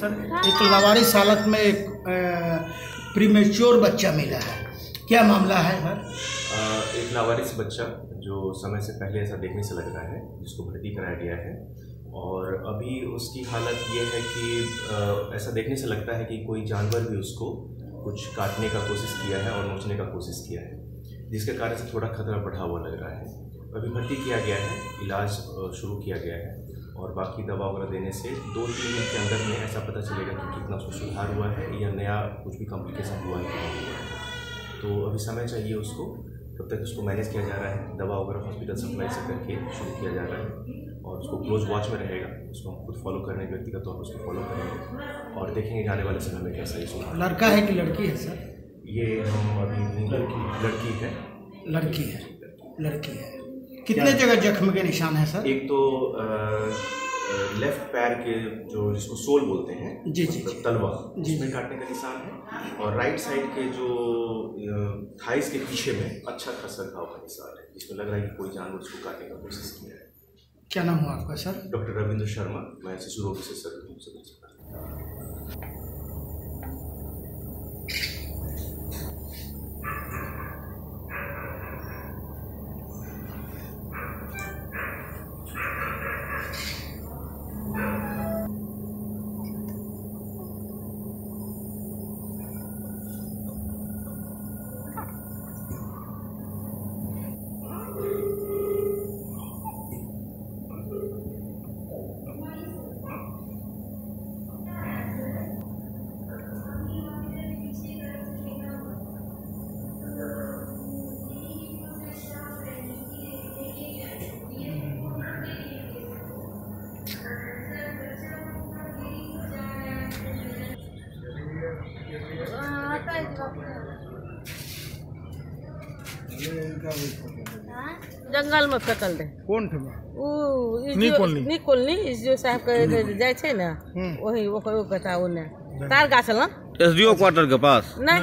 Sir, एक लावारिस हालत में एक प्रीमेच्योर बच्चा मिला है। क्या मामला है सर? एक लावारिस बच्चा जो समय से पहले ऐसा देखने से लग रहा है, जिसको भर्ती कराया गया है। और अभी उसकी हालत ये है कि ऐसा देखने से लगता है कि कोई जानवर भी उसको कुछ काटने का कोशिश किया है और नोचने का कोशिश किया है, जिसके कारण से थोड़ा खतरा बढ़ा हुआ लग रहा है। अभी भर्ती किया गया है इलाज शुरू किया गया है और बाकी दवा वगैरह देने से दो तीन दिन के अंदर में ऐसा पता चलेगा कि कितना उसको सुधार हुआ है या नया कुछ भी कॉम्प्लिकेशन हुआ है है। तो अभी समय चाहिए उसको तब तक उसको मैनेज किया जा रहा है। दवा वगैरह हॉस्पिटल सप्लाई से करके शुरू किया जा रहा है और उसको क्लोज वॉच में रहेगा। उसको हम खुद फॉलो करने व्यक्तिगत तौर पर उसको फॉलो करेंगे और देखेंगे जाने वाले समय में कैसा ये सुधार लड़का है कि लड़की है सर? ये हम अभी लड़की लड़की है। लड़की है लड़की है। कितने जगह जख्म के निशान है सर? एक तो लेफ़्ट पैर के जो जिसको सोल बोलते हैं जी, जी, मतलब तलवा जी, उसमें जी। काटने का निशान है। और राइट साइड के जो थाइस के पीछे में अच्छा खासा घाव का निशान है जिसमें लग रहा है कि कोई जानवर उसको काटने का कोशिश किया है। क्या नाम हुआ आपका सर? डॉक्टर रविंद्र शर्मा मैं शिशु रोग विशेषज्ञ हूँ। जंगल में फेकल रहे कौन थे उ ई जो निकोलनी जो साहब के जाय छै ने वही ओकर ओ कथा ओने तार गाछ लग एस डी ओ क्वार्टर के पास। नहीं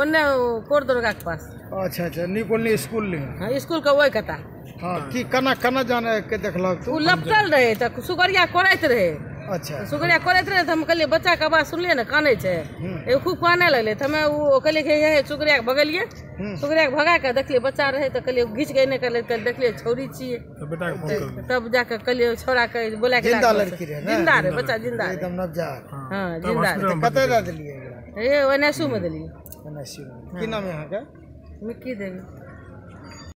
ओने कोर दुर्गा के पास। अच्छा अच्छा निकोलनी स्कूल ले हाँ, स्कूल के वही कथा हाँ की कना कना जाने के देखलक उ तू लपटल रहे त सुगरिया करैत रहे। अच्छा सुगरिया करैत रहे हम कहलिए बच्चा के आवाज़ सुनलिए ने कानै छै एगो खूब काने लगले त हमें उ कहलिए कि हे सुगरिया के भगलिए सुगरिया भगा के देखलिए बच्चा रहे त कहलिए घीच के एने छौरी छिए तब जाके कहलिए छौड़ा के बोला ज़िंदा लाके लड़की रहे ज़िंदा रहे बच्चा ज़िंदा रहे एकदम नवजात हाँ ज़िंदा रहे कतै दे देलिए एकरा ये ओनेसू में। की नाम है यहाँ मिक्की देवी